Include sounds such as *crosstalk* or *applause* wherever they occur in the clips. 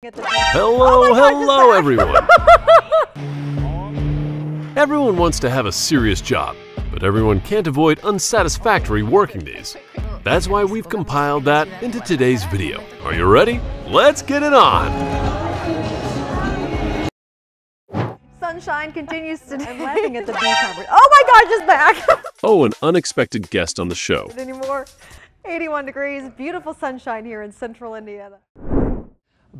Hello, oh hello, everyone. *laughs* everyone wants to have a serious job, but everyone can't avoid unsatisfactory working days. That's why we've compiled that into today's video. Are you ready? Let's get it on! Sunshine continues to. I'm *laughs* laughing at the *laughs* bee conference. Oh my God, just back! Oh, an unexpected guest on the show. anymore. 81 degrees, beautiful sunshine here in central Indiana.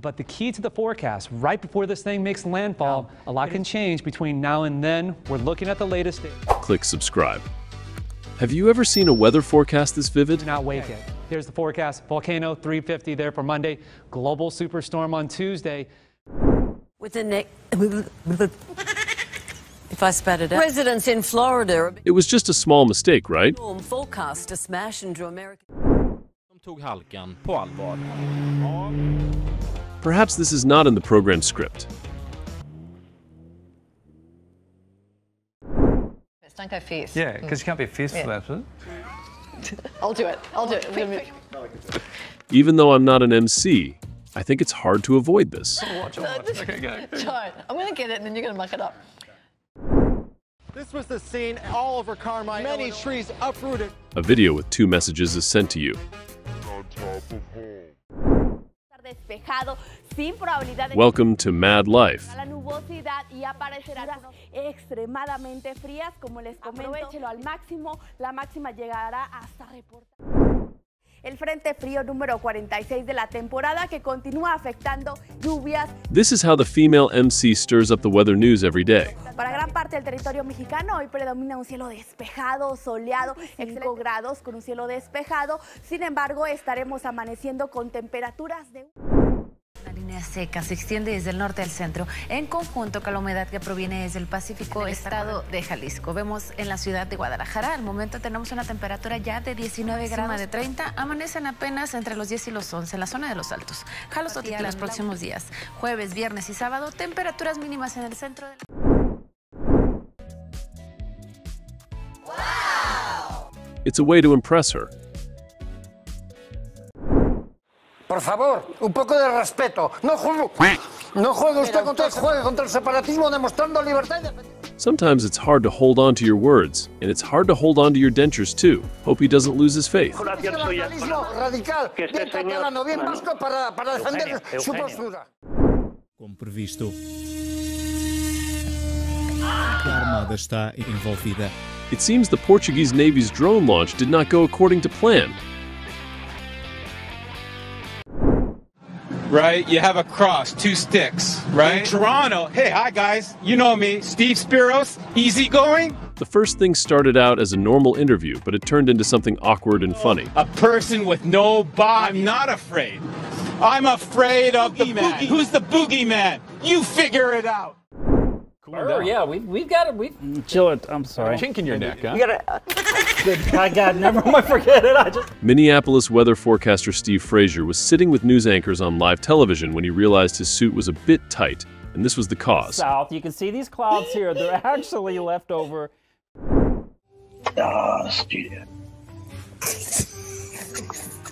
But the key to the forecast, right before this thing makes landfall, a lot can change between now and then. We're looking at the latest data. Click subscribe. Have you ever seen a weather forecast this vivid? Do not wake it. Here's the forecast. Volcano 350 there for Monday. Global superstorm on Tuesday. With the next. *laughs* If I spat it out. Residents in Florida It was just a small mistake, right? storm forecast to smash into America. De tog halkan på allvar. Perhaps this is not in the program script. Don't go fierce. Yeah, because you can't be fierce for that, right? *laughs* I'll do it. I'll do it. We're gonna Even though I'm not an MC, I think it's hard to avoid this. Watch, watch. Okay, go. *laughs* Don't. I'm gonna get it, and then you're gonna muck it up. This was the scene all over Carmine. Many trees uprooted. A video with two messages is sent to you. Despejado, sin probabilidad de Welcome to Mad Life. la nubosidad y aparecerán extremadamente frías, como les comento. Aprovechelo al máximo, la máxima llegará hasta reportar. El frente frío número 46 de la temporada que continúa afectando lluvias This is how the female MC stirs up the weather news every day. para gran parte del territorio mexicano. Hoy predomina un cielo despejado, soleado, 5 grados con un cielo despejado. Sin embargo, estaremos amaneciendo con temperaturas de La línea seca se extiende desde el norte al centro, en conjunto con la humedad que proviene desde el Pacífico estado de Jalisco. Vemos en la ciudad de Guadalajara, al momento tenemos una temperatura ya de 19 grados de 30, amanecen apenas entre los 10 y los 11 en la zona de los altos. Jalos en los próximos días, jueves, viernes y sábado, temperaturas mínimas en el centro del... It's a way to impress her. Por favor, un poco de respeto. No juegue, no juegue usted contra el juegue contra el separatismo demostrando libertad. Sometimes it's hard to hold on to your words, and it's hard to hold on to your dentures too. Hope he doesn't lose his faith. Radical, bien catalano, bien vasco para, para defender su postura. Como previsto, a Armada está envolvida. It seems the Portuguese Navy's drone launch did not go according to plan. Right? You have a cross, two sticks, right? Toronto. Hey, hi guys. You know me, Steve Spiros, easygoing. The first thing started out as a normal interview, but it turned into something awkward and funny. A person with no body. I'm not afraid. I'm afraid of the boogie. Who's the boogeyman? You figure it out. Oh, yeah, we, we've got it. We Chill it. I'm sorry. chink in your neck, huh? You gotta. Good God, God, never mind. Forget it. I just. Minneapolis weather forecaster Steve Frazier was sitting with news anchors on live television when he realized his suit was a bit tight, and this was the cause. South. You can see these clouds here. They're *laughs* actually left over. Ah, studio.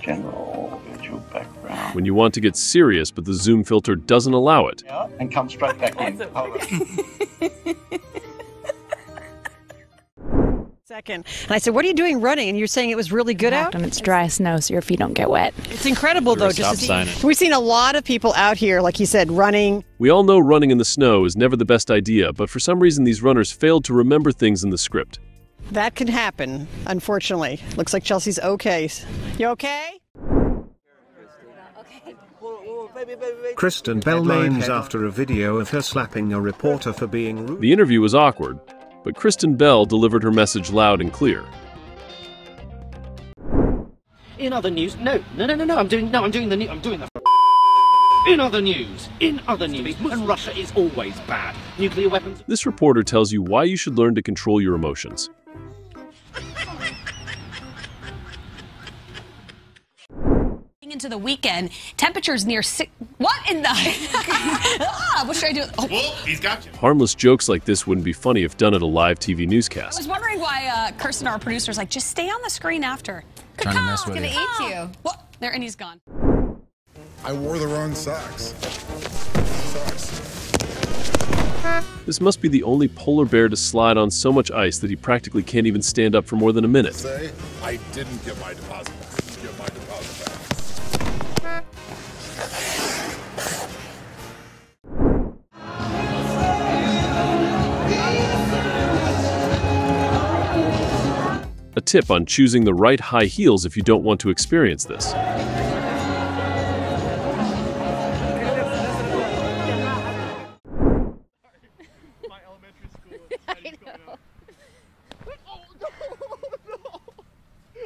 General visual background. When you want to get serious, but the zoom filter doesn't allow it. And come straight back in. *laughs* Second. And I said, What are you doing running? And you're saying it was really good out? And it's dry snow, so your feet don't get wet. It's incredible, though, just to see. We've seen a lot of people out here, like you said, running. We all know running in the snow is never the best idea, but for some reason these runners failed to remember things in the script. That can happen, unfortunately. Looks like Chelsea's okay. You okay? Kristen Bell names after a video of her slapping a reporter for being rude. The interview was awkward, but Kristen Bell delivered her message loud and clear. In other news, no, no, no, no, no. I'm doing no. I'm doing the new. I'm doing the. In other news, in other news, and Russia is always bad. Nuclear weapons. This reporter tells you why you should learn to control your emotions. *laughs* into the weekend, temperatures near six. What in the? *laughs* ah, what should I do? Oh. Well, he's got you. Harmless jokes like this wouldn't be funny if done at a live TV newscast. I was wondering why uh, Kirsten, our producer, is like, just stay on the screen after. Trying to mess with gonna you. eat you. What? There, and he's gone. I wore the wrong socks. socks. This must be the only polar bear to slide on so much ice that he practically can't even stand up for more than a minute. Say, I didn't get my deposit A tip on choosing the right high heels if you don't want to experience this.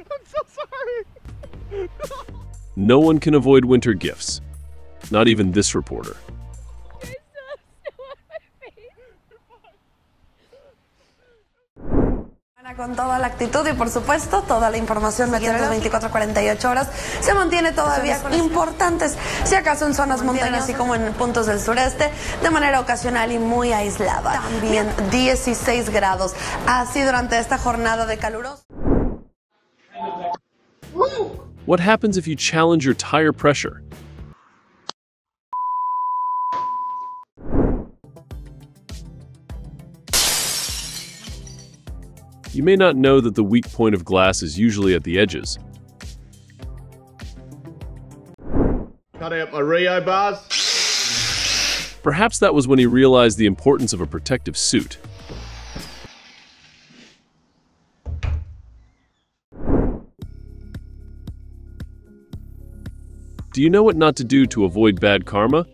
I'm so sorry. No one can avoid winter gifts. Not even this reporter. Con toda la actitud y por supuesto toda la información meteorológica 24-48 horas se mantiene todavía importantes, si acaso en zonas montañas así como en puntos del sureste, de manera ocasional y muy aislada. También 16 grados. Así durante esta jornada de caluroso. What happens if you challenge your tire pressure? You may not know that the weak point of glass is usually at the edges. Cut out my Rio bars. Perhaps that was when he realized the importance of a protective suit. Do you know what not to do to avoid bad karma?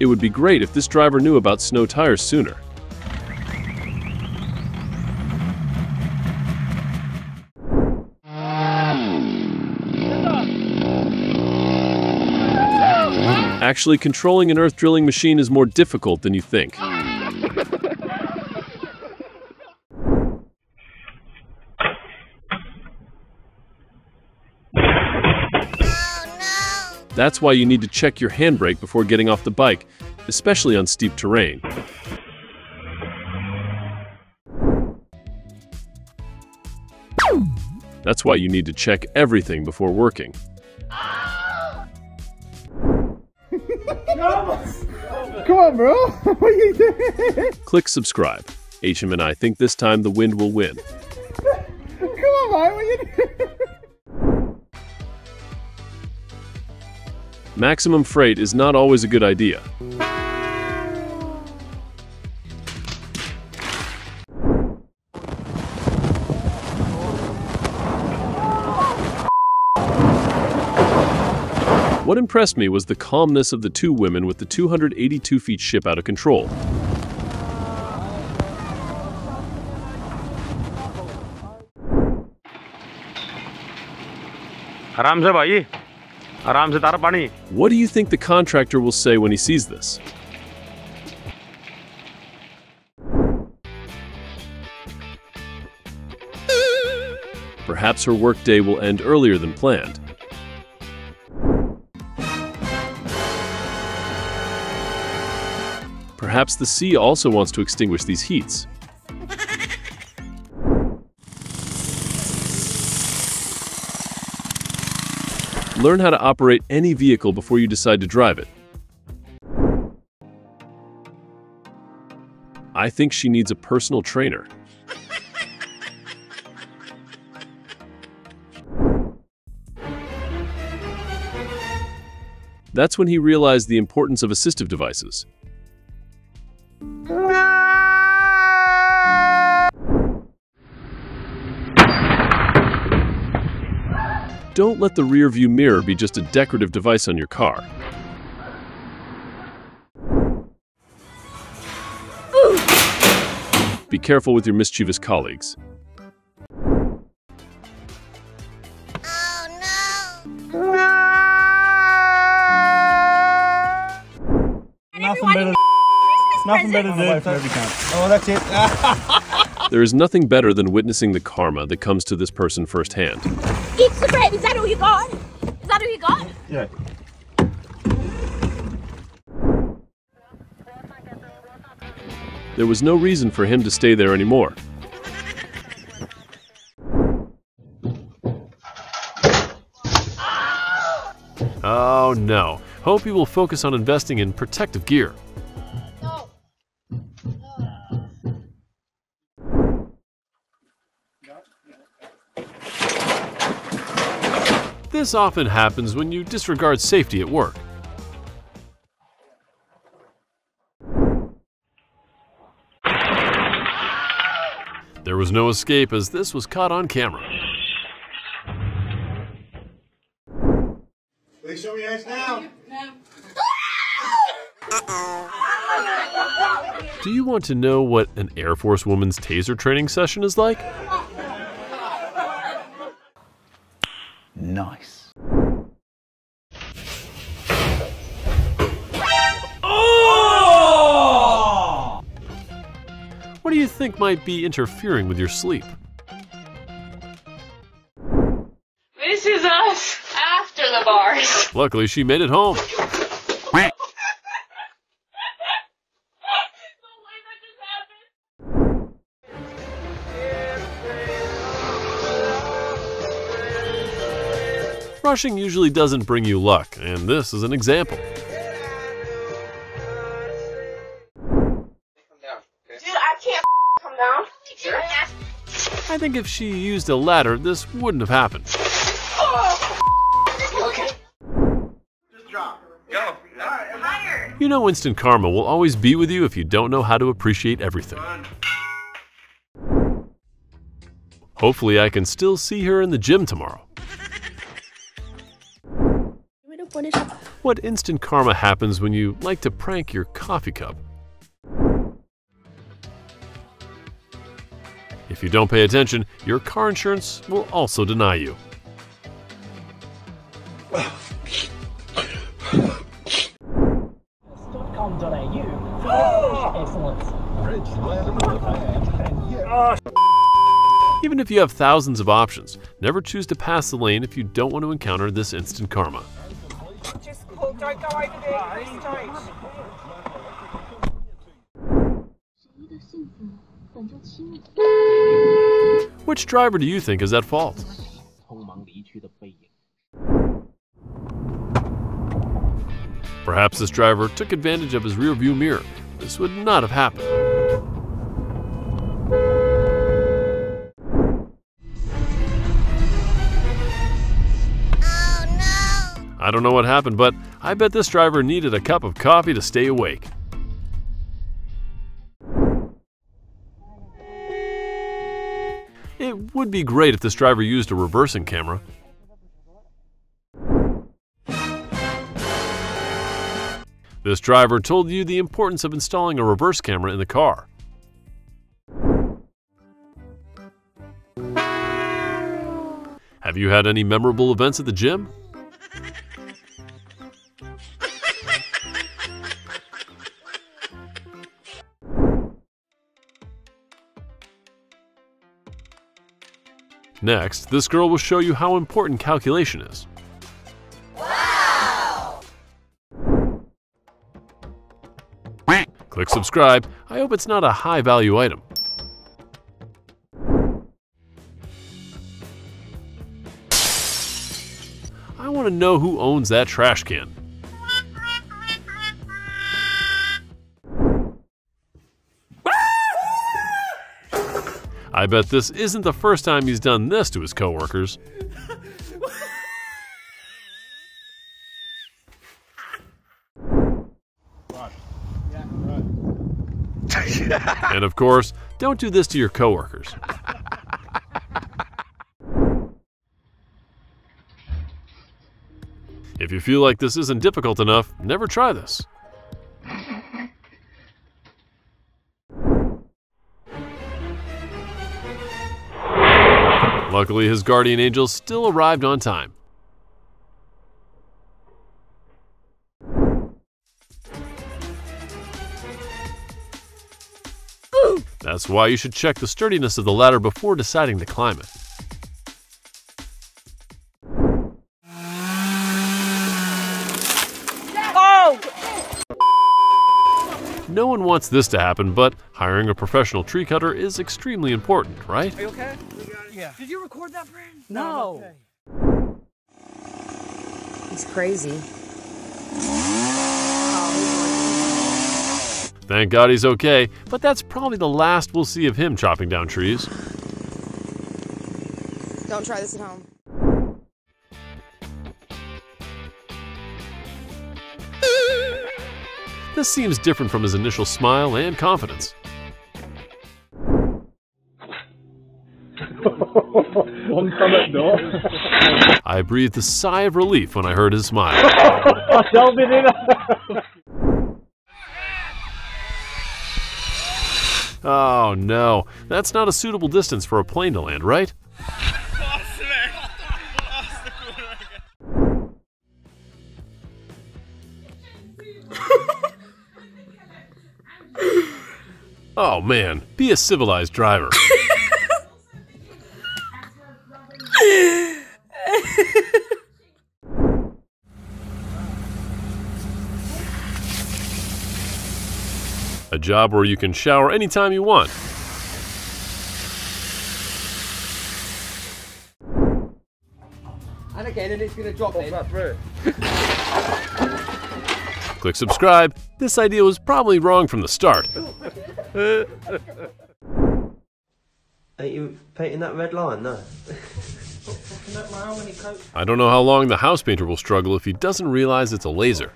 It would be great if this driver knew about snow tires sooner. Actually, controlling an earth drilling machine is more difficult than you think. That's why you need to check your handbrake before getting off the bike, especially on steep terrain. That's why you need to check everything before working. Come on, bro. *laughs* What are you doing? Click subscribe. HM and I think this time the wind will win. *laughs* Come on. What are you doing? Maximum freight is not always a good idea. What impressed me was the calmness of the two women with the 282 feet ship out of control. आराम से भाई आराम से तार पानी What do you think the contractor will say when he sees this? Perhaps her workday will end earlier than planned. Perhaps the sea also wants to extinguish these heats. Learn how to operate any vehicle before you decide to drive it. I think she needs a personal trainer. That's when he realized the importance of assistive devices. Don't let the rear view mirror be just a decorative device on your car. Be careful with your mischievous colleagues. Oh, Nothing better. Nothing better than for every count. Oh, that's it. *laughs* There is nothing better than witnessing the karma that comes to this person firsthand. Eat the bread. Is that all you got? Is that all you got? yeah. There was no reason for him to stay there anymore. Oh no. Hope you will focus on investing in protective gear. This often happens when you disregard safety at work. There was no escape as this was caught on camera. Please show me your eyes now. Do you want to know what an Air Force woman's taser training session is like? Might be interfering with your sleep? This is us after the bars. Luckily, she made it home. Rushing usually doesn't bring you luck, and this is an example. Think if she used a ladder, this wouldn't have happened. You know instant karma will always be with you if you don't know how to appreciate everything. Hopefully I can still see her in the gym tomorrow. What instant karma happens when you like to prank your coffee cup? If you don't pay attention, your car insurance will also deny you. Ah, even if you have thousands of options, never choose to pass the lane if you don't want to encounter this instant karma. Just don't go over there. It's tight. Which driver do you think is at fault? Perhaps this driver took advantage of his rearview mirror. This would not have happened. Oh, I don't know what happened, but I bet this driver needed a cup of coffee to stay awake. It would be great if this driver used a reversing camera. This driver told you the importance of installing a reverse camera in the car. Have you had any memorable events at the gym? *laughs* Next, this girl will show you how important calculation is. Wow! Click subscribe. I hope it's not a high value item. I want to know who owns that trash can. I bet this isn't the first time he's done this to his coworkers. *laughs* and of course, don't do this to your coworkers. If you feel like this isn't difficult enough, never try this. Luckily, his guardian angel still arrived on time. That's why you should check the sturdiness of the ladder before deciding to climb it. Wants this to happen, but hiring a professional tree cutter is extremely important, right? Are you okay? Yeah. Did you record that, Brandon? No. Oh, he's crazy. Thank God he's okay, but that's probably the last we'll see of him chopping down trees. Don't try this at home. This seems different from his initial smile and confidence. One comment door. I breathed a sigh of relief when I heard his smile. *laughs* Oh no, that's not a suitable distance for a plane to land, right? Oh man, be a civilized driver. *laughs* A job where you can shower anytime you want. And again, and it's going to drop in. Click subscribe. This idea was probably wrong from the start. Ain't you painting that red line? No. I don't know how long the house painter will struggle if he doesn't realize it's a laser.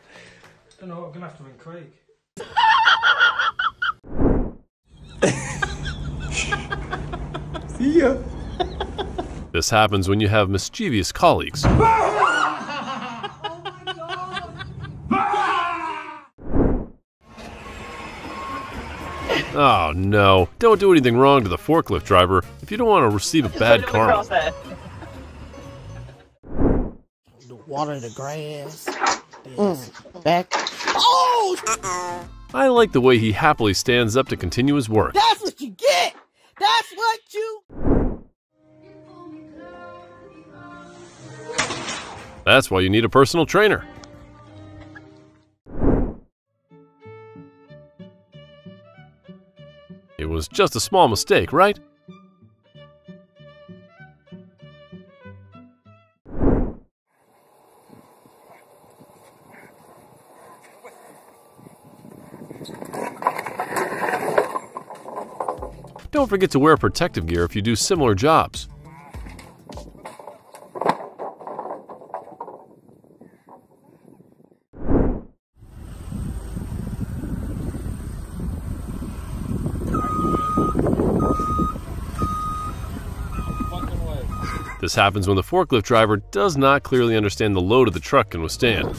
don't know, I'm gonna have to ring Craig. *laughs* See ya. This happens when you have mischievous colleagues. Oh no, don't do anything wrong to the forklift driver if you don't want to receive a bad karma. Water the grass. Mm. Back. Oh! I like the way he happily stands up to continue his work. That's what you get. That's what you. That's why you need a personal trainer. It was just a small mistake, right? Don't forget to wear protective gear if you do similar jobs. This happens when the forklift driver does not clearly understand the load of the truck can withstand.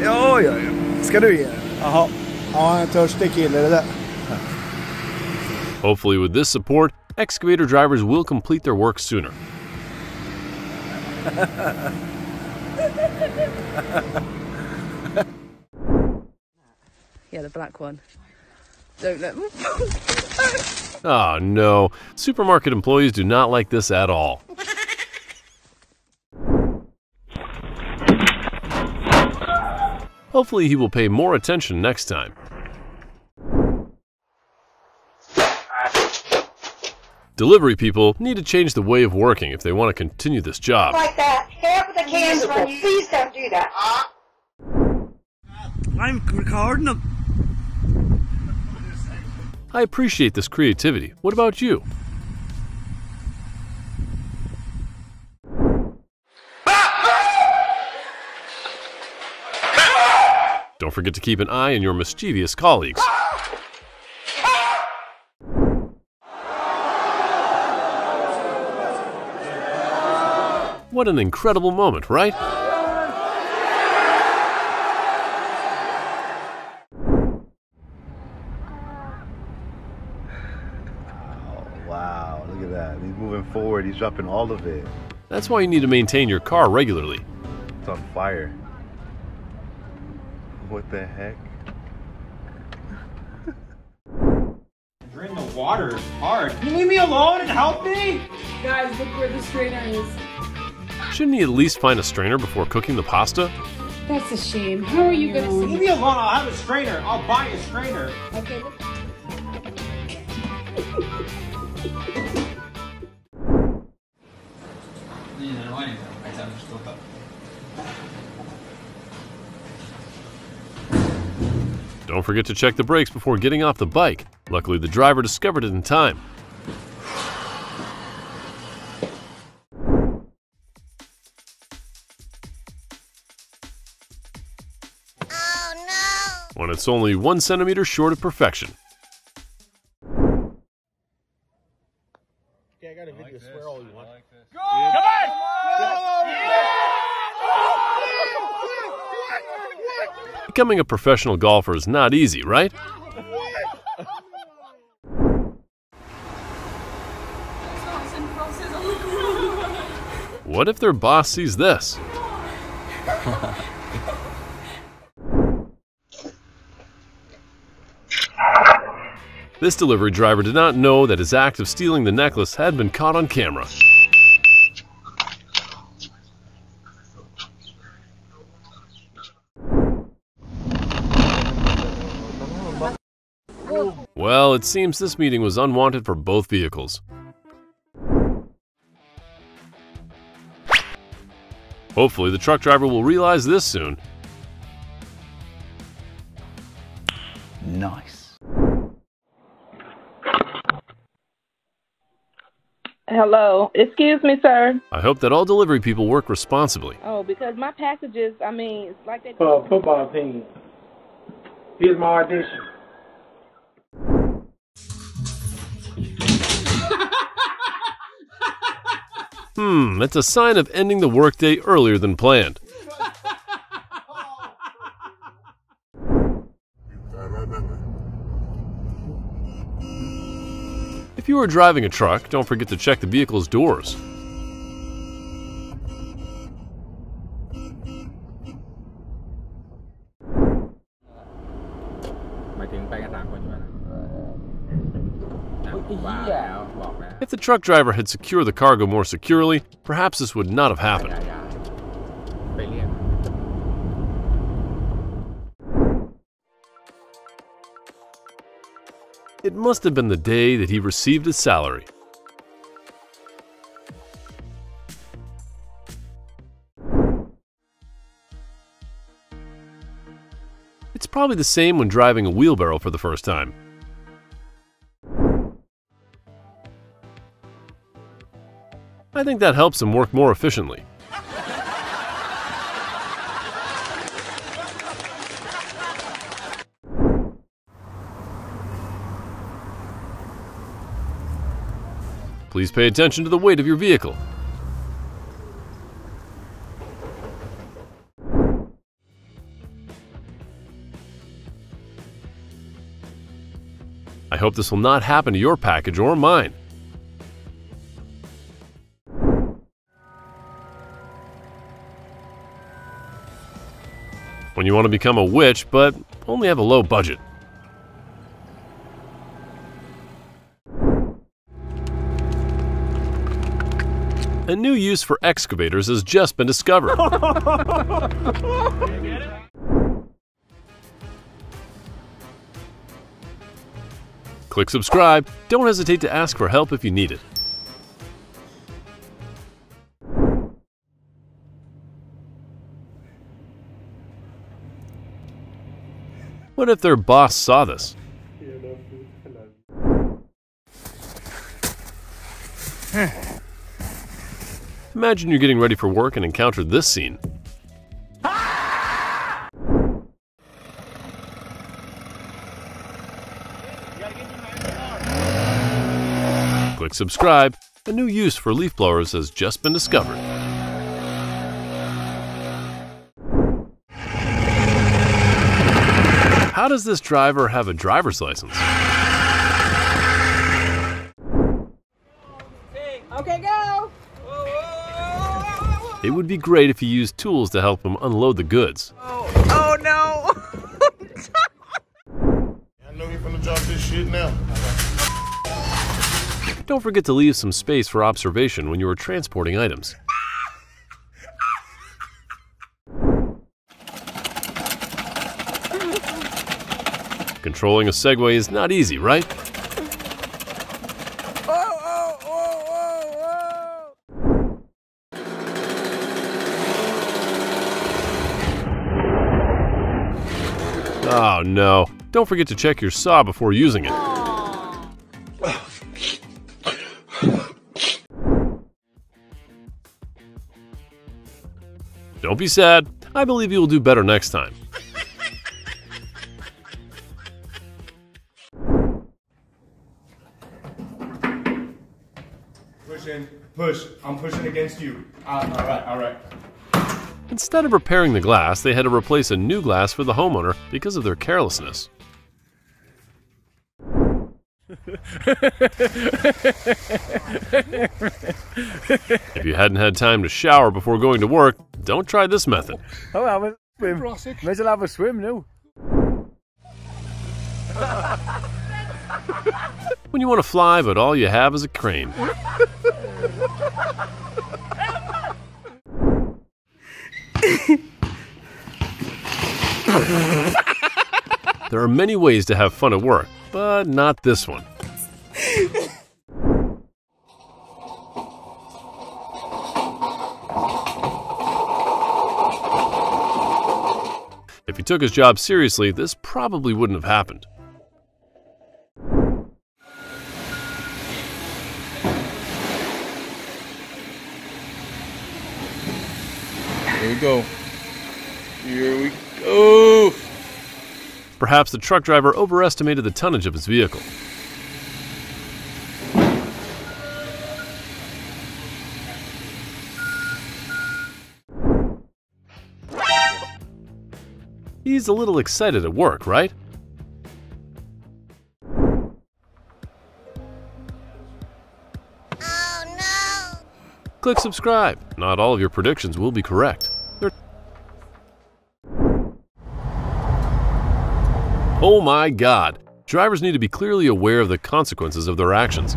Ja, ja, ja. Ska du ge? Jaha. Ja, en törstig kille det där. Hopefully, with this support, excavator drivers will complete their work sooner. *laughs* *laughs* Yeah, the black one. Don't let. Oh *laughs* no, supermarket employees do not like this at all. Hopefully, he will pay more attention next time. Delivery people need to change the way of working if they want to continue this job. Like that. Half of the cans run you. Please don't do that. Uh-huh. I'm recording them. I appreciate this creativity. What about you? Don't forget to keep an eye on your mischievous colleagues. What an incredible moment, right? Oh, wow, look at that. He's moving forward. He's dropping all of it. That's why you need to maintain your car regularly. It's on fire. What the heck? *laughs* Drain the water is hard. Can you leave me alone and help me? Guys, look where the strainer is. Shouldn't he at least find a strainer before cooking the pasta? That's a shame. How are you gonna Leave me alone. I'll have a strainer. I'll buy a strainer. Okay. Don't forget to check the brakes before getting off the bike. Luckily, the driver discovered it in time. When it's only one centimeter short of perfection. Yeah, I got a video. Swear all you want. Becoming a professional golfer is not easy, right? What if their boss sees this? This delivery driver did not know that his act of stealing the necklace had been caught on camera. Well, it seems this meeting was unwanted for both vehicles. Hopefully, the truck driver will realize this soon. Hello. Excuse me, sir. I hope that all delivery people work responsibly. Oh, because my packages, I mean, it's like they. For a football team. Here's my audition. Hmm, that's a sign of ending the workday earlier than planned. If you are driving a truck, don't forget to check the vehicle's doors. If the truck driver had secured the cargo more securely, perhaps this would not have happened. Must have been the day that he received his salary. It's probably the same when driving a wheelbarrow for the first time. I think that helps him work more efficiently. Please pay attention to the weight of your vehicle. I hope this will not happen to your package or mine. When you want to become a witch, but only have a low budget. A new use for excavators has just been discovered. *laughs* Click subscribe. Don't hesitate to ask for help if you need it. What if their boss saw this? Imagine you're getting ready for work and encounter this scene. Click subscribe. A new use for leaf blowers has just been discovered. How does this driver have a driver's license? It would be great if he used tools to help him unload the goods. Oh, oh no! I know he's gonna drop this shit now. Don't forget to leave some space for observation when you are transporting items. Controlling a Segway is not easy, right? No. Don't forget to check your saw before using it. Don't be sad. I believe you will do better next time. Push in. Push. I'm pushing against you. Uh, all right, all right. Instead of repairing the glass, they had to replace a new glass for the homeowner because of their carelessness. if you hadn't had time to shower before going to work, don't try this method. Oh, have a swim. May as well have a swim now. When you want to fly, but all you have is a crane. *laughs* *laughs* there are many ways to have fun at work, but not this one. If he took his job seriously, this probably wouldn't have happened. Here we go. Here we go. Perhaps the truck driver overestimated the tonnage of his vehicle. He's a little excited at work, right? Oh, no. Click subscribe. Not all of your predictions will be correct. They're oh my god! Drivers need to be clearly aware of the consequences of their actions.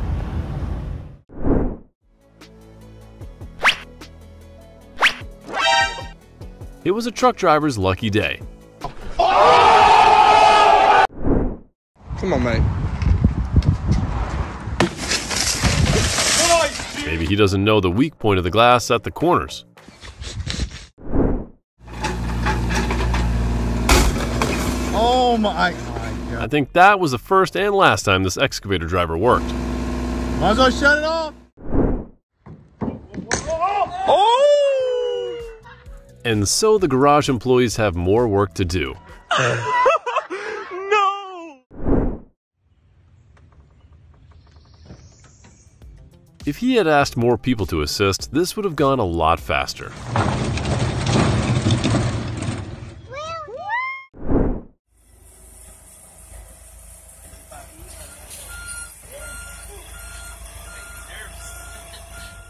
It was a truck driver's lucky day. Come on, mate. Maybe he doesn't know the weak point of the glass at the corners. Oh my, my I think that was the first and last time this excavator driver worked. Might as well shut it off. Oh! And so the garage employees have more work to do. *laughs* no! If he had asked more people to assist, this would have gone a lot faster.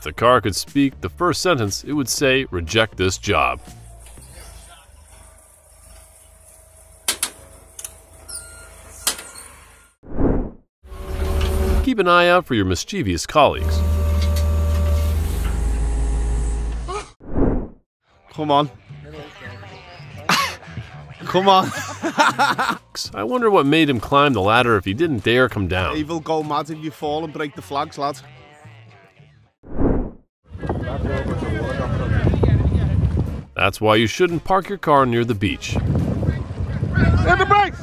If the car could speak, the first sentence it would say, reject this job. Keep an eye out for your mischievous colleagues. Come on. *laughs* Come on. *laughs* I wonder what made him climb the ladder if he didn't dare come down. Evil go mad if you fall and break the flags, lad. That's why you shouldn't park your car near the beach. Hit the brakes!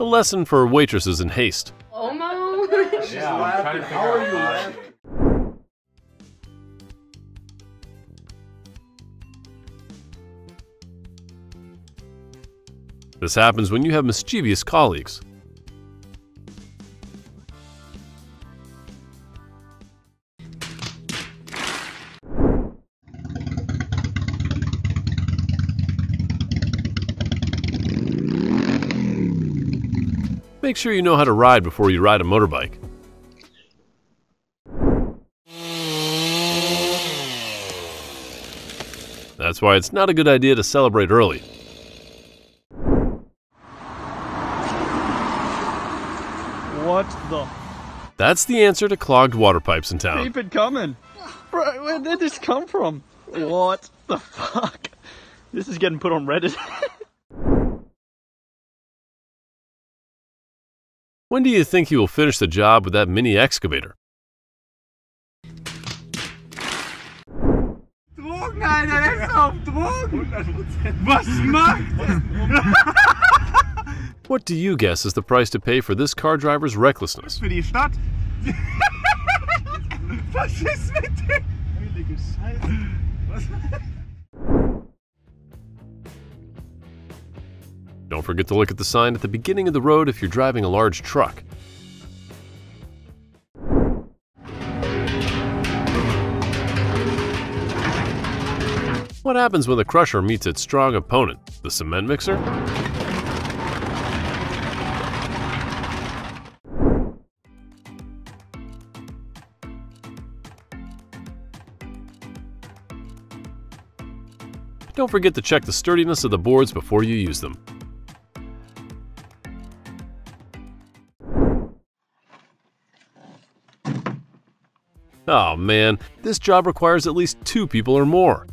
A lesson for waitresses in haste. Omo. Yeah, I'm trying to figure How are you laughing? This happens when you have mischievous colleagues. Make sure you know how to ride before you ride a motorbike. That's why it's not a good idea to celebrate early. What the? That's the answer to clogged water pipes in town. Keep it coming. Bro, where did this come from? What the fuck? This is getting put on Reddit. *laughs* When do you think you will finish the job with that mini excavator? Drogen, Alter, der ist auf Drogen! Was macht? *laughs* What do you guess is the price to pay for this car driver's recklessness? Für die Stadt? *laughs* Was ist mit dem? Heilige Scheiße. Was? Don't forget to look at the sign at the beginning of the road if you're driving a large truck. What happens when the crusher meets its strong opponent, the cement mixer? Don't forget to check the sturdiness of the boards before you use them. Oh man, this job requires at least two people or more.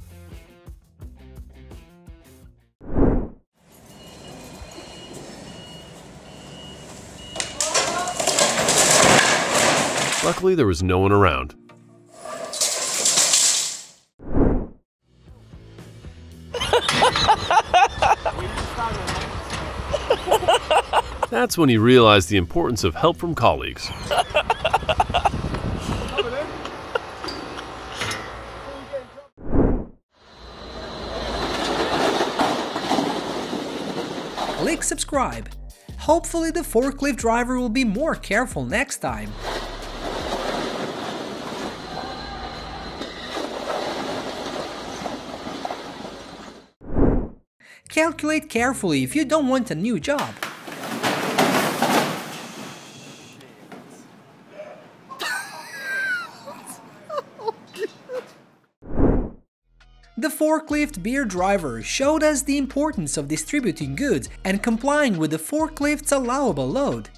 Luckily, there was no one around. *laughs* That's when he realized the importance of help from colleagues. Click subscribe. Hopefully the forklift driver will be more careful next time. Calculate carefully if you don't want a new job. The forklift beer driver showed us the importance of distributing goods and complying with the forklift's allowable load.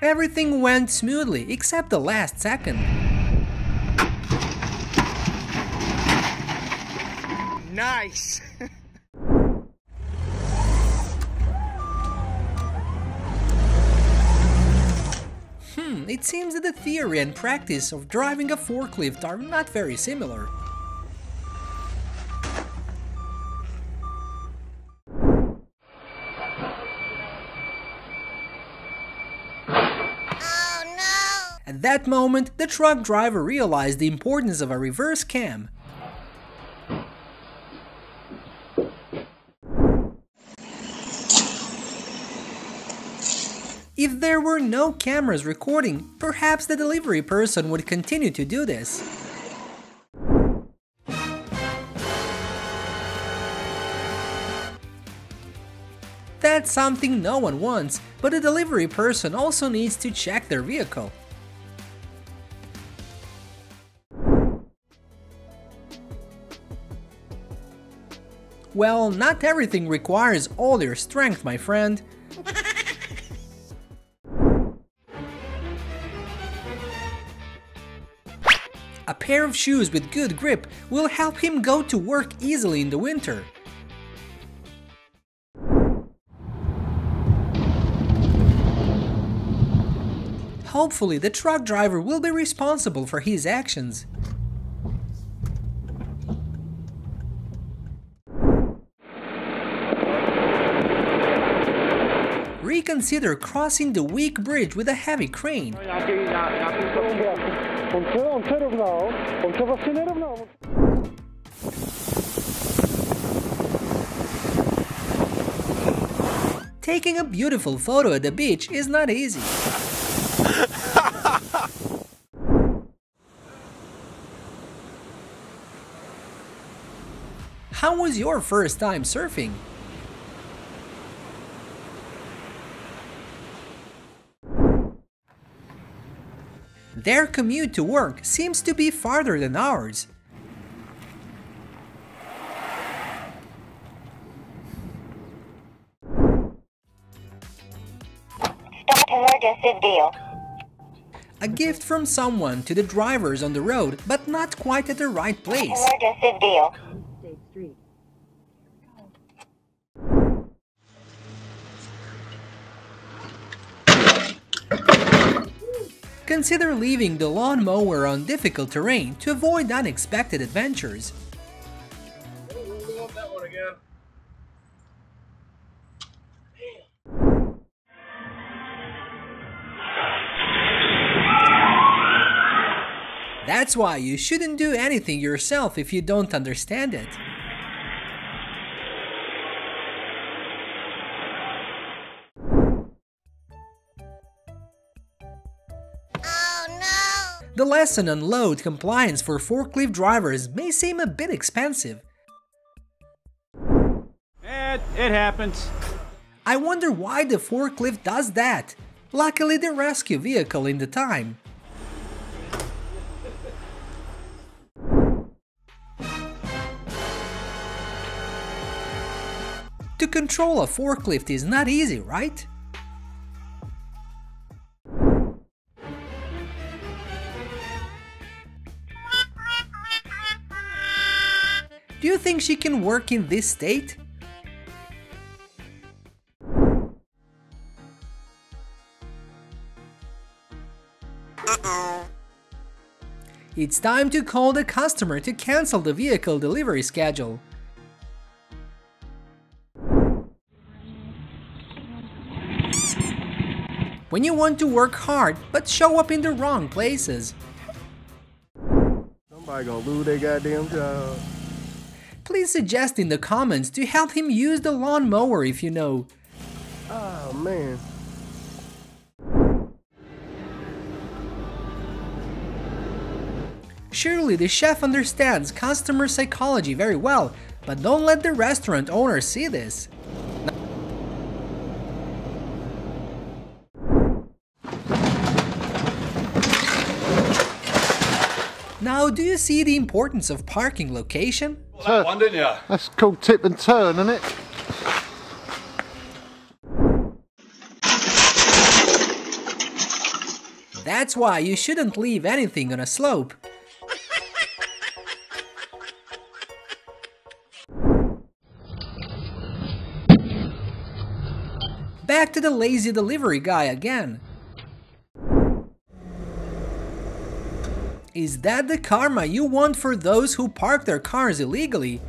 Everything went smoothly except the last second. Nice! *laughs* Hmm, it seems that the theory and practice of driving a forklift are not very similar. Oh, At that moment, the truck driver realized the importance of a reverse cam. If there were no cameras recording, perhaps the delivery person would continue to do this. That's something no one wants, but the delivery person also needs to check their vehicle. Well, not everything requires all your strength, my friend. Pair of shoes with good grip will help him go to work easily in the winter. Hopefully the truck driver will be responsible for his actions. Reconsider crossing the weak bridge with a heavy crane. Taking a beautiful photo at the beach is not easy. How was your first time surfing? Their commute to work seems to be farther than ours. Emergency. A gift from someone to the drivers on the road, but not quite at the right place. Consider leaving the lawnmower on difficult terrain to avoid unexpected adventures. That's why you shouldn't do anything yourself if you don't understand it. The lesson on load compliance for forklift drivers may seem a bit expensive. It, it happens. I wonder why the forklift does that. Luckily the rescue vehicle in the time. To control a forklift is not easy, right? Do you think she can work in this state? It's time to call the customer to cancel the vehicle delivery schedule. When you want to work hard but show up in the wrong places. Somebody gonna lose their goddamn job. Please suggest in the comments to help him use the lawnmower if you know. Oh man. Surely the chef understands customer psychology very well, but don't let the restaurant owner see this. Now, do you see the importance of parking location? That one, didn't you? That's called tip and turn, isn't it? That's why you shouldn't leave anything on a slope. Back to the lazy delivery guy again. Is that the karma you want for those who park their cars illegally?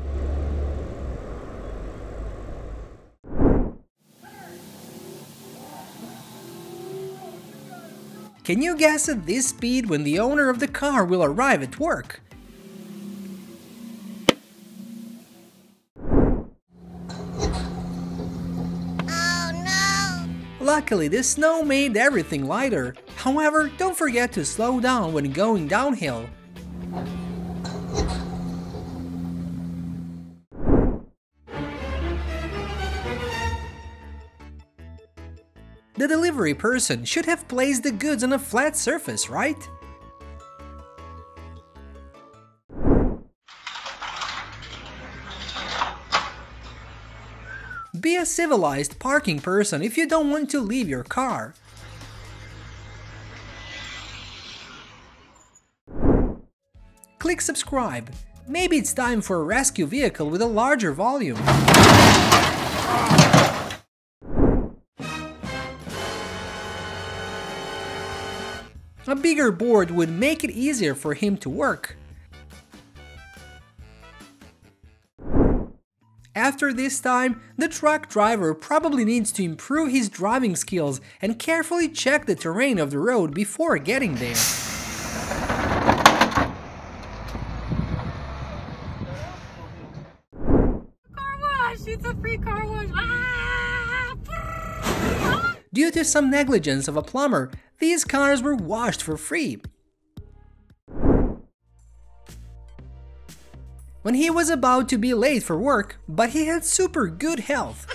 Can you guess at this speed when the owner of the car will arrive at work? Luckily, the snow made everything lighter. However, don't forget to slow down when going downhill. The delivery person should have placed the goods on a flat surface, right? Be a civilized parking person if you don't want to leave your car. Click subscribe. Maybe it's time for a rescue vehicle with a larger volume. A bigger board would make it easier for him to work. After this time, the truck driver probably needs to improve his driving skills and carefully check the terrain of the road before getting there. Car wash! It's a free car wash! Ah! Due to some negligence of a plumber, these cars were washed for free. When he was about to be late for work, but he had super good health.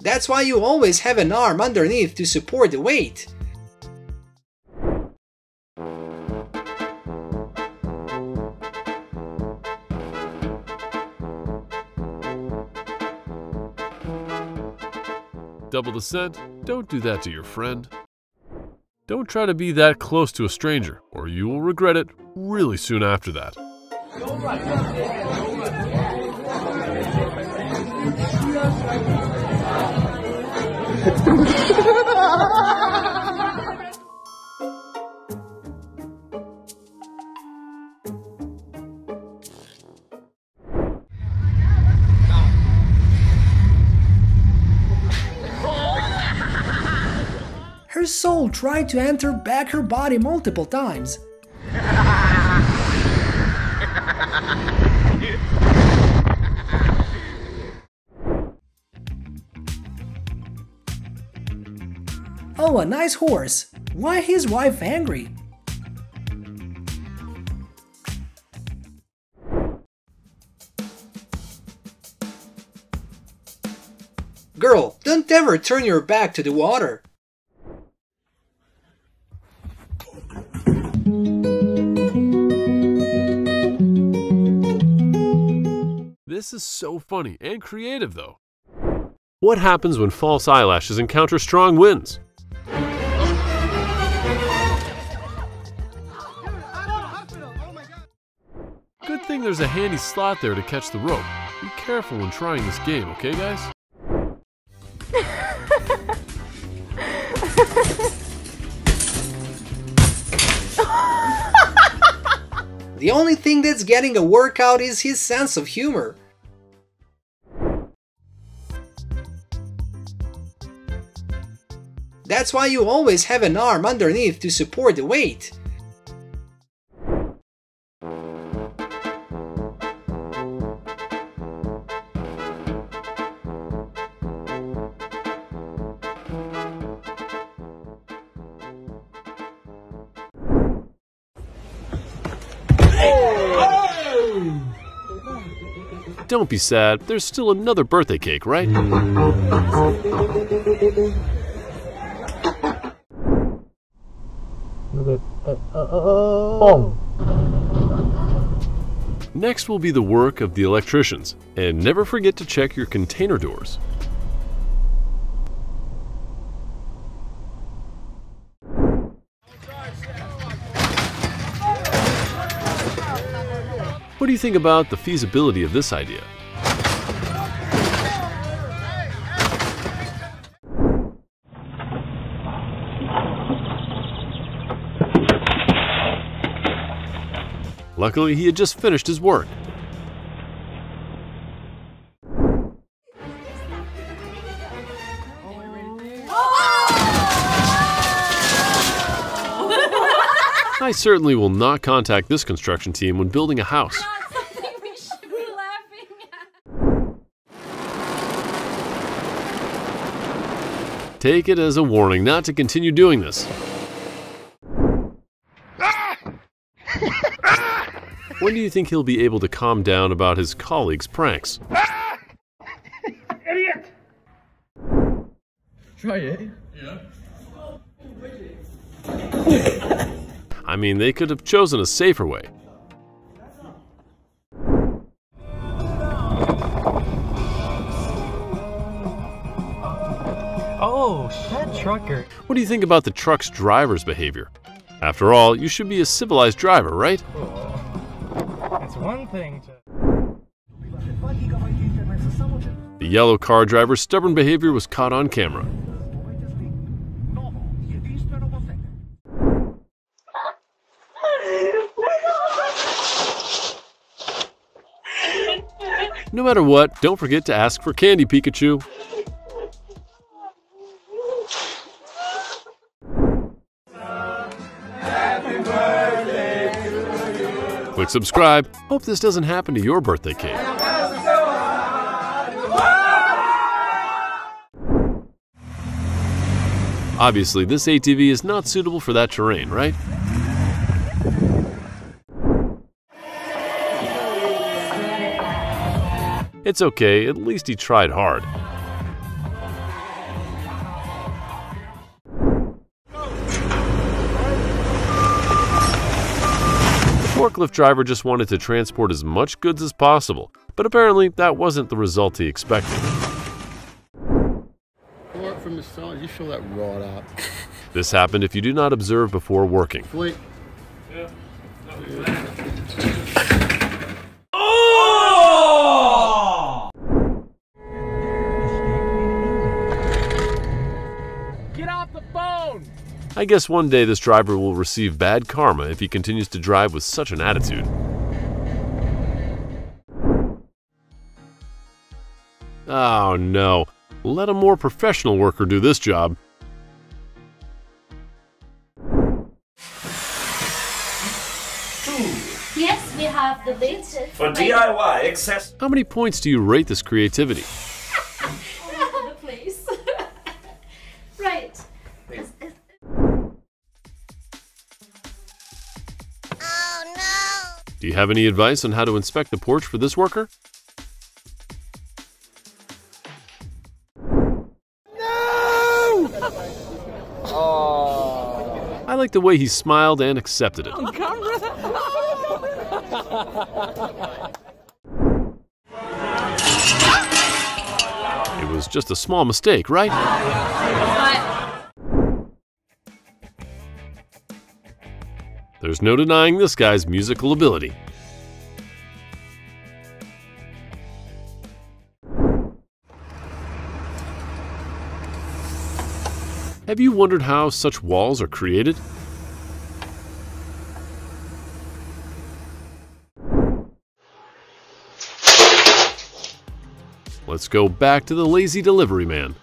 That's why you always have an arm underneath to support the weight. Double descent? Don't do that to your friend. Don't try to be that close to a stranger, or you will regret it really soon after that. *laughs* Her soul tried to enter back her body multiple times. Oh, a nice horse. Why his wife angry? Girl, don't ever turn your back to the water. This is so funny and creative, though. What happens when false eyelashes encounter strong winds? Good thing there's a handy slot there to catch the rope. Be careful when trying this game, okay, guys? *laughs* The only thing that's getting a workout is his sense of humor. That's why you always have an arm underneath to support the weight. Don't be sad, there's still another birthday cake, right? Next will be the work of the electricians, and never forget to check your container doors. What do you think about the feasibility of this idea? Luckily, he had just finished his work. Certainly will not contact this construction team when building a house. Take it as a warning not to continue doing this. *laughs* When do you think he'll be able to calm down about his colleagues' pranks? Idiot! Try it. Yeah. *laughs* I mean, they could have chosen a safer way. Oh, that trucker. What do you think about the truck's driver's behavior? After all, you should be a civilized driver, right? It's one thing to. The yellow car driver's stubborn behavior was caught on camera. No matter what, don't forget to ask for candy, Pikachu. Click subscribe. Hope this doesn't happen to your birthday cake. Obviously, this ATV is not suitable for that terrain, right? It's okay, at least he tried hard. The forklift driver just wanted to transport as much goods as possible, but apparently that wasn't the result he expected. from the side. You fill that right up. This happened if you do not observe before working. Sweet. Get off the phone! I guess one day this driver will receive bad karma if he continues to drive with such an attitude. Oh no, let a more professional worker do this job. Yes, we have the latest. For DIY access. How many points do you rate this creativity? *laughs* Do you have any advice on how to inspect the porch for this worker? I like the way he smiled and accepted it. It was just a small mistake, right? There's no denying this guy's musical ability. Have you wondered how such walls are created? Let's go back to the lazy delivery man.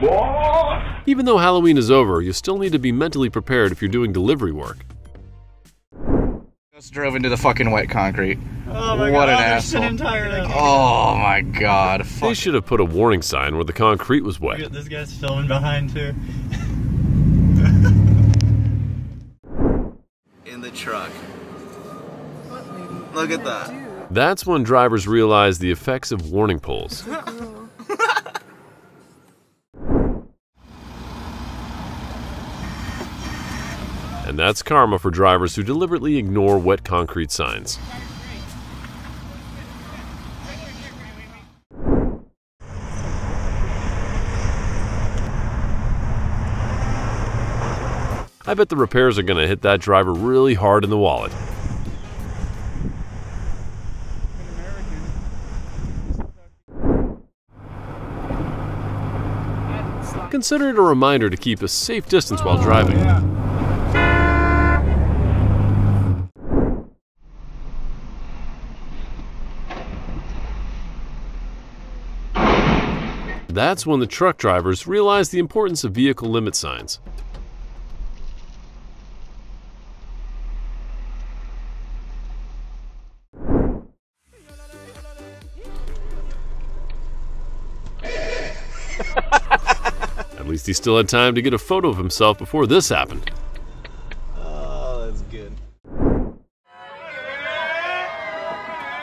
Boy! Even though Halloween is over, you still need to be mentally prepared if you're doing delivery work. Just drove into the fucking wet concrete. Oh my what god, an oh, asshole. an Oh my god. They should have put a warning sign where the concrete was wet. At this guy's filming behind too. *laughs* In the truck. Look at that. That's when drivers realize the effects of warning poles. *laughs* And that's karma for drivers who deliberately ignore wet concrete signs. I bet the repairs are going to hit that driver really hard in the wallet. Consider it a reminder to keep a safe distance while driving. That's when the truck drivers realize the importance of vehicle limit signs. At least he still had time to get a photo of himself before this happened.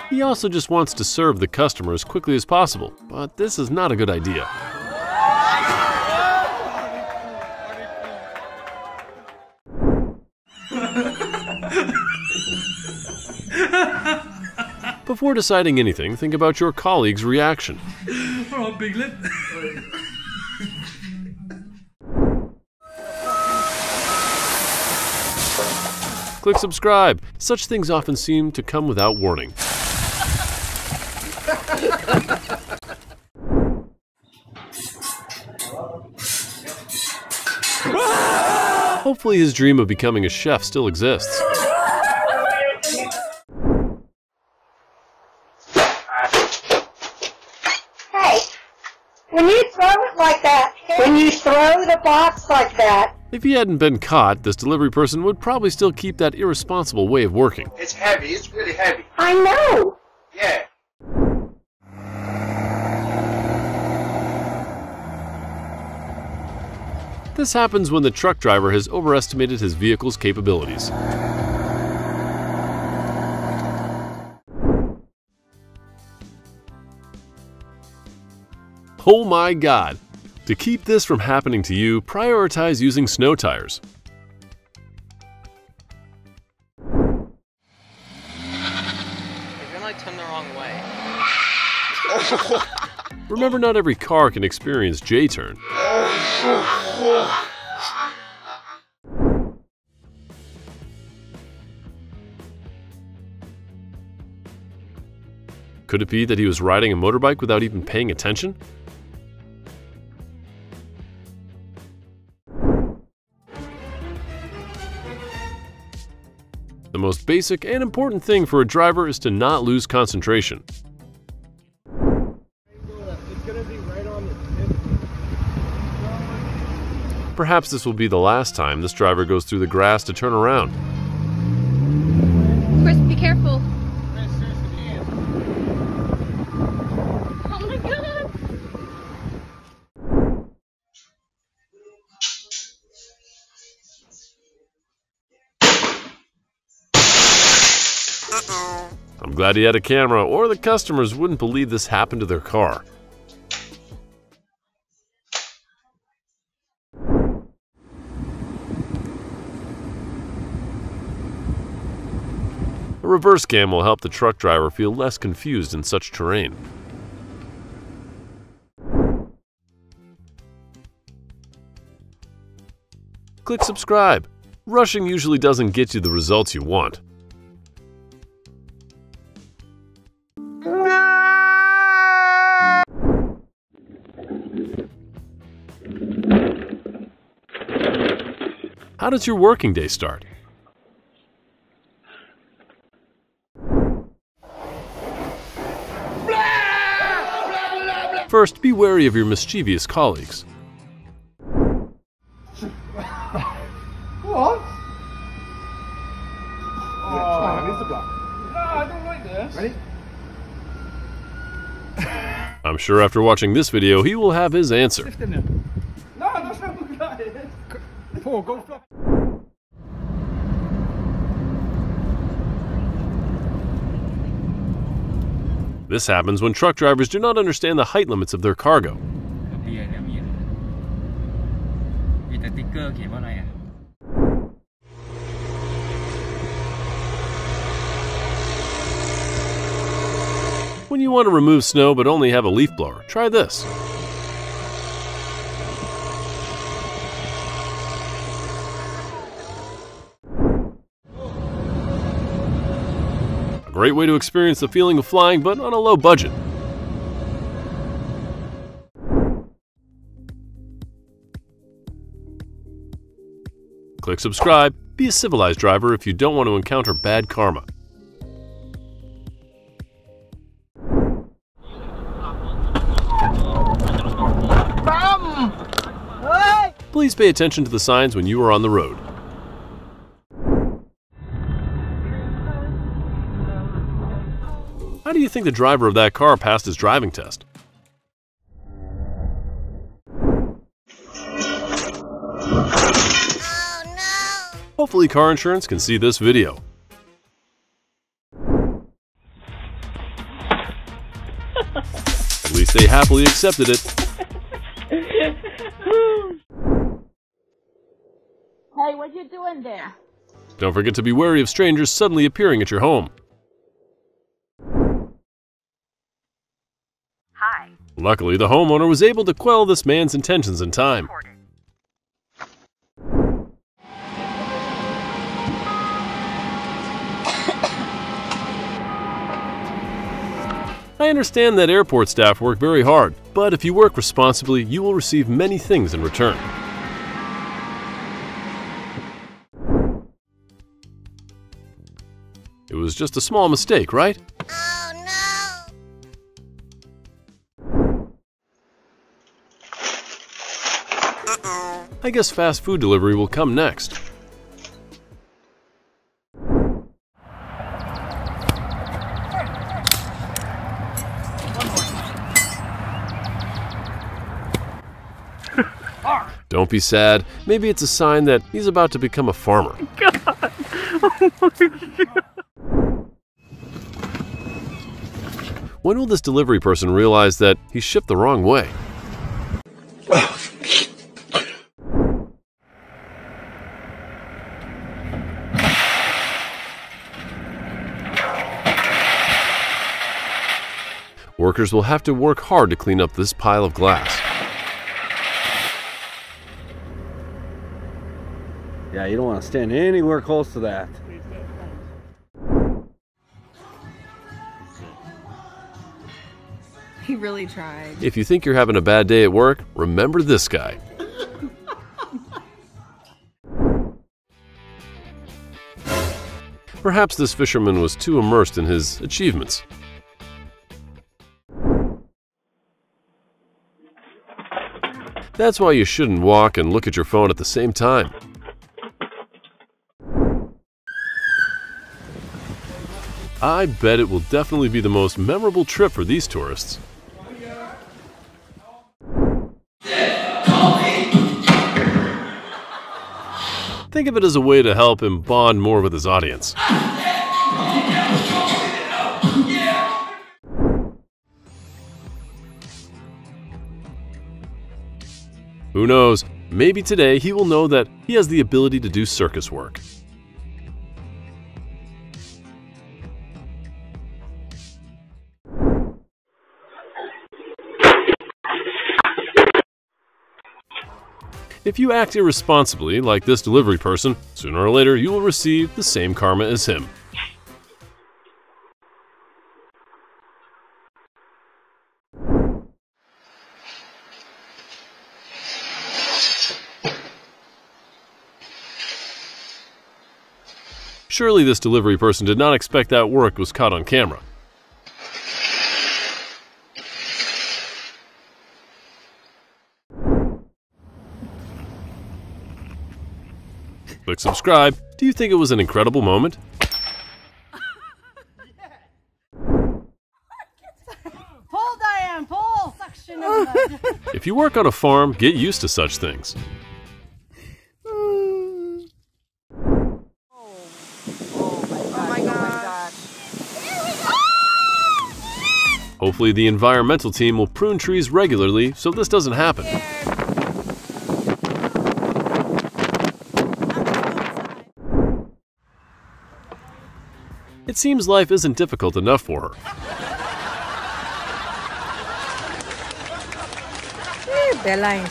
He also just wants to serve the customer as quickly as possible, but this is not a good idea. Before deciding anything, think about your colleague's reaction. Click subscribe. Such things often seem to come without warning. Hopefully his dream of becoming a chef still exists. Hey, when you throw it like that, when you throw the box like that, If he hadn't been caught, this delivery person would probably still keep that irresponsible way of working. It's heavy. It's really heavy. I know. Yeah. This happens when the truck driver has overestimated his vehicle's capabilities. Oh my god! To keep this from happening to you, prioritize using snow tires. Remember, not every car can experience J-turn. *laughs* Could it be that he was riding a motorbike without even paying attention? The most basic and important thing for a driver is to not lose concentration. Perhaps this will be the last time this driver goes through the grass to turn around. Chris, be careful. Oh my god. I'm glad he had a camera, or the customers wouldn't believe this happened to their car. Reverse cam will help the truck driver feel less confused in such terrain. Click subscribe. Rushing usually doesn't get you the results you want. How does your working day start? First, be wary of your mischievous colleagues. What? Oh, needs the block. No, I don't like this. Ready? I'm sure after watching this video, he will have his answer. No, that's not good at it. Paul, go This happens when truck drivers do not understand the height limits of their cargo. When you want to remove snow but only have a leaf blower, try this. Great way to experience the feeling of flying but on a low budget. Click subscribe. Be a civilized driver if you don't want to encounter bad karma. Please pay attention to the signs when you are on the road. How do you think the driver of that car passed his driving test? Hopefully car insurance can see this video. At least they happily accepted it. Hey, what you doing there? Don't forget to be wary of strangers suddenly appearing at your home. Hi. Luckily, the homeowner was able to quell this man's intentions in time. I understand that airport staff work very hard, but if you work responsibly, you will receive many things in return. It was just a small mistake, right? I guess fast food delivery will come next. *laughs* Don't be sad. Maybe it's a sign that he's about to become a farmer. God. Oh my god. When will this delivery person realize that he shipped the wrong way? Workers will have to work hard to clean up this pile of glass. Yeah, you don't want to stand anywhere close to that. He really tried. If you think you're having a bad day at work, remember this guy. *laughs* Perhaps this fisherman was too immersed in his achievements. That's why you shouldn't walk and look at your phone at the same time. I bet it will definitely be the most memorable trip for these tourists. Think of it as a way to help him bond more with his audience. Who knows, maybe today he will know that he has the ability to do circus work. If you act irresponsibly like this delivery person, sooner or later you will receive the same karma as him. Surely this delivery person did not expect that work was caught on camera. Click subscribe. Do you think it was an incredible moment? Pull, Diane, pull! *laughs* If you work on a farm, get used to such things. Hopefully the environmental team will prune trees regularly so this doesn't happen. It seems life isn't difficult enough for her. Bella in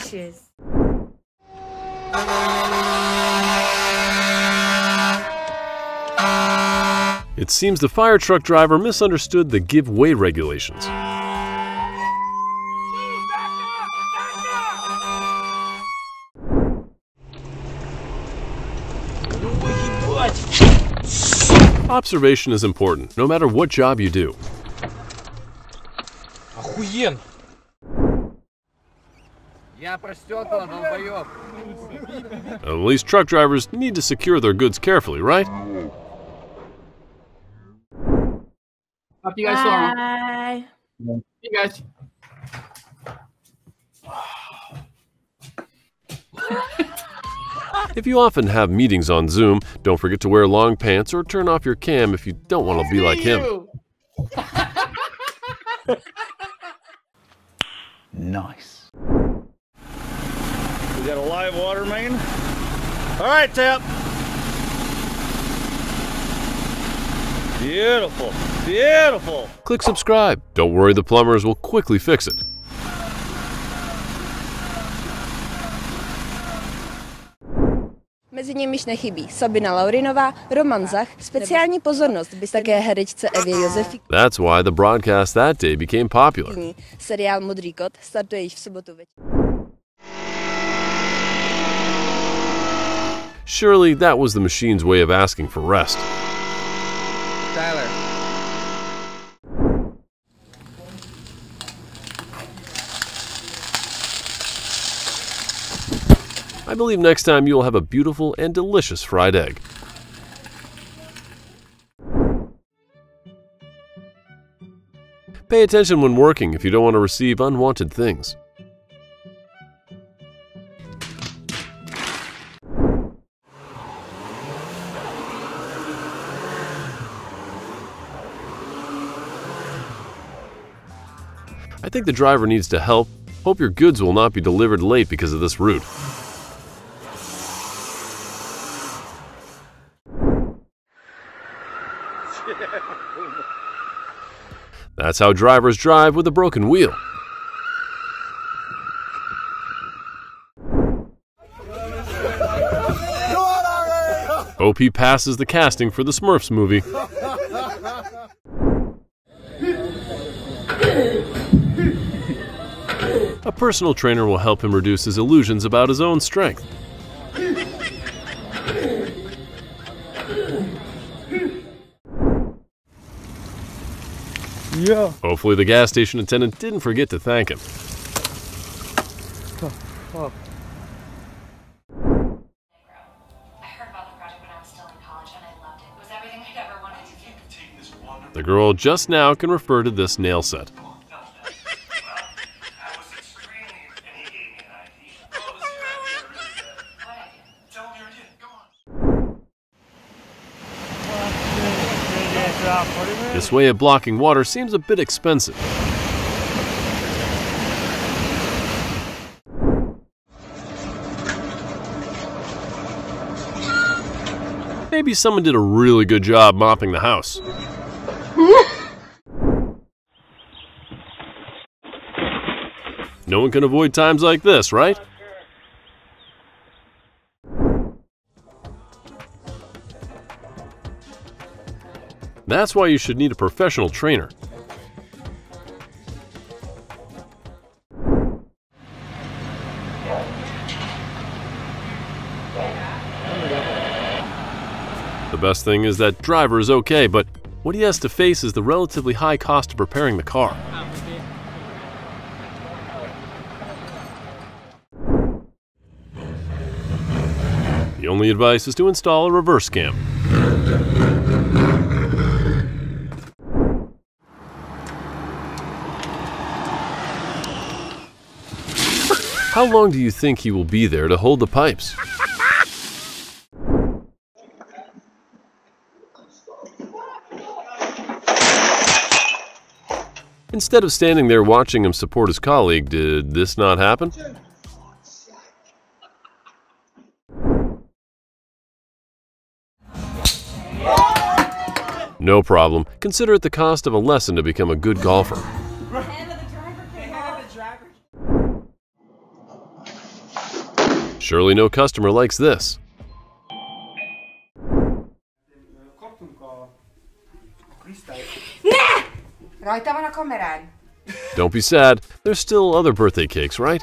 It seems the fire truck driver misunderstood the give way regulations. Observation is important, no matter what job you do. Охуен! Я простекла, долбоёб. At least truck drivers need to secure their goods carefully, right? Talk to you guys tomorrow. Bye. See you guys. If you often have meetings on Zoom, don't forget to wear long pants or turn off your cam if you don't want to be like him. *laughs* Nice. We got a live water main. All right, tap. Beautiful, beautiful. Click subscribe. Don't worry, the plumbers will quickly fix it. Mezi nimiž nechybí Sabina Laurinová, Roman Zach, speciální pozornost by také herečce Evě Josefík. That's why the broadcast that day became popular. Seriál Modrý kód startuje již v sobotu večer. Surely that was the machine's way of asking for rest. I believe next time you will have a beautiful and delicious fried egg. Pay attention when working if you don't want to receive unwanted things. I think the driver needs to help. Hope your goods will not be delivered late because of this route. That's how drivers drive with a broken wheel. Hope he passes the casting for the Smurfs movie. A personal trainer will help him reduce his illusions about his own strength. Yeah. Hopefully, the gas station attendant didn't forget to thank him. Oh. The girl just now can refer to this nail set. This way of blocking water seems a bit expensive. Maybe someone did a really good job mopping the house. *laughs* No one can avoid times like this, right? That's why you should need a professional trainer. The best thing is that driver is okay, but what he has to face is the relatively high cost of repairing the car. The only advice is to install a reverse cam. How long do you think he will be there to hold the pipes? Instead of standing there watching him support his colleague, did this not happen? No problem. Consider it the cost of a lesson to become a good golfer. Surely no customer likes this. Rajta van a kamerád? Don't be sad, there's still other birthday cakes, right?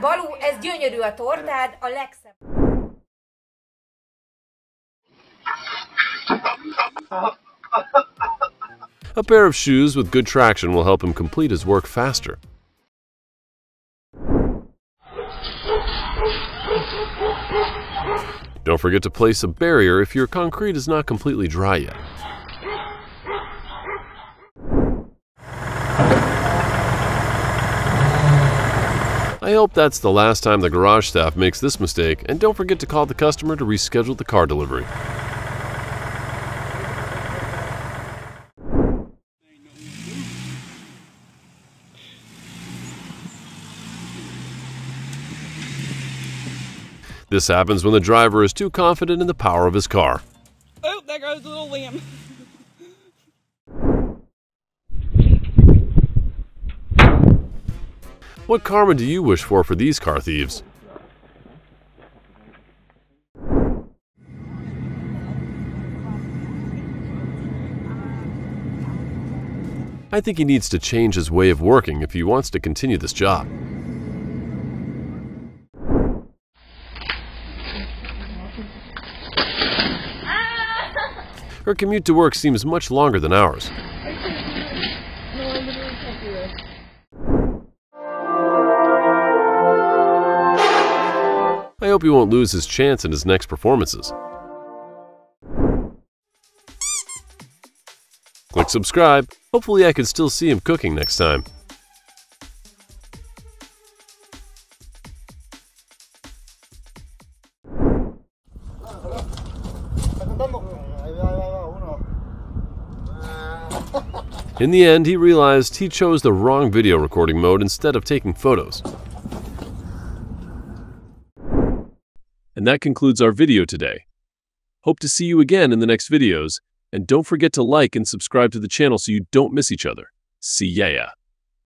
Balú, ez gyönyörű a tortád, a legszebb. A pair of shoes with good traction will help him complete his work faster. Don't forget to place a barrier if your concrete is not completely dry yet. I hope that's the last time the garage staff makes this mistake, and don't forget to call the customer to reschedule the car delivery. This happens when the driver is too confident in the power of his car. Oh, there goes little Liam. What karma do you wish for for these car thieves? I think he needs to change his way of working if he wants to continue this job. Her commute to work seems much longer than ours. I hope he won't lose his chance in his next performances. Click subscribe. Hopefully I can still see him cooking next time. In the end, he realized he chose the wrong video recording mode instead of taking photos. And that concludes our video today. Hope to see you again in the next videos, And don't forget to like and subscribe to the channel so you don't miss each other. See ya.